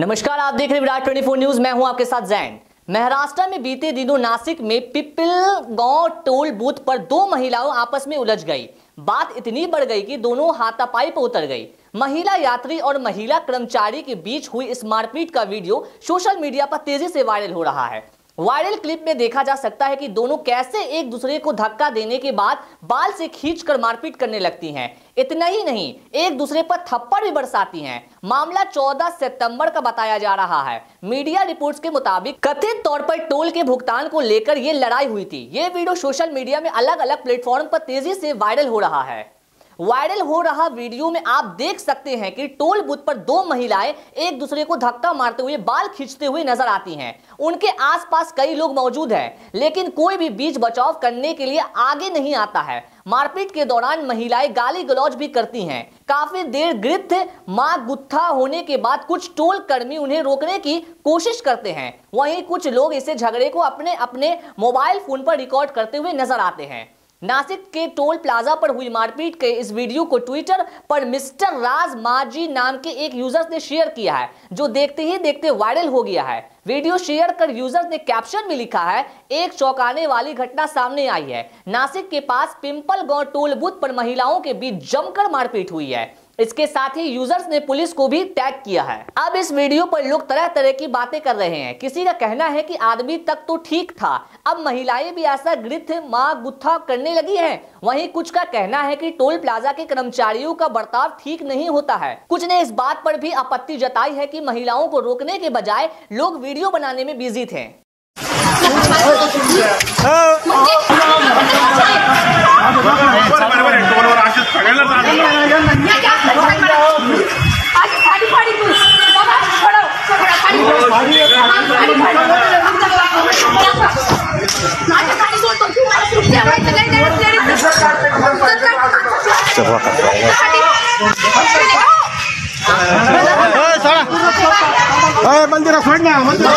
नमस्कार, आप देख रहे विराट 24 न्यूज़। मैं हूँ आपके साथ जैन। महाराष्ट्र में बीते दिनों नासिक में पिपिल गाँव टोल बूथ पर दो महिलाओं आपस में उलझ गई। बात इतनी बढ़ गई कि दोनों हाथापाई पर उतर गई। महिला यात्री और महिला कर्मचारी के बीच हुई इस मारपीट का वीडियो सोशल मीडिया पर तेज़ी से वायरल हो रहा है। वायरल क्लिप में देखा जा सकता है कि दोनों कैसे एक दूसरे को धक्का देने के बाद बाल से खींचकर मारपीट करने लगती हैं। इतना ही नहीं, एक दूसरे पर थप्पड़ भी बरसाती हैं। मामला 14 सितंबर का बताया जा रहा है। मीडिया रिपोर्ट्स के मुताबिक कथित तौर पर टोल के भुगतान को लेकर यह लड़ाई हुई थी। ये वीडियो सोशल मीडिया में अलग अलग प्लेटफॉर्म पर तेज़ी से वायरल हो रहा है। वायरल हो रहा वीडियो में आप देख सकते हैं कि टोल बूथ पर दो महिलाएँ एक दूसरे को धक्का मारते हुए बाल खींचते हुए नज़र आती हैं। उनके आसपास कई लोग मौजूद हैं, लेकिन कोई भी बीच बचाव करने के लिए आगे नहीं आता है। मारपीट के दौरान महिलाएँ गाली गलौज भी करती हैं। काफ़ी देर गृद्ध माँ गुत्था होने के बाद कुछ टोल कर्मी उन्हें रोकने की कोशिश करते हैं। वहीं कुछ लोग इसे झगड़े को अपने अपने मोबाइल फ़ोन पर रिकॉर्ड करते हुए नज़र आते हैं। नासिक के टोल प्लाजा पर हुई मारपीट के इस वीडियो को ट्विटर पर मिस्टर राज माजी नाम के एक यूज़र्स ने शेयर किया है, जो देखते ही देखते वायरल हो गया है। वीडियो शेयर कर यूज़र्स ने कैप्शन में लिखा है, एक चौंकाने वाली घटना सामने आई है। नासिक के पास पिंपल गाँव टोल बूथ पर महिलाओं के बीच जमकर मारपीट हुई है। इसके साथ ही यूज़र्स ने पुलिस को भी टैग किया है। अब इस वीडियो पर लोग तरह तरह की बातें कर रहे हैं। किसी का कहना है कि आदमी तक तो ठीक था अब महिलाएँ भी ऐसा गृथ माँ गुत्था करने लगी हैं। वहीं कुछ का कहना है कि टोल प्लाजा के कर्मचारियों का बर्ताव ठीक नहीं होता है। कुछ ने इस बात पर भी आपत्ति जताई है कि महिलाओं को रोकने के बजाय लोग वीडियो बनाने में बिज़ी थे। बरोबर मंदिर सगळ्यांना मंदिरा सोड ना मंदिरा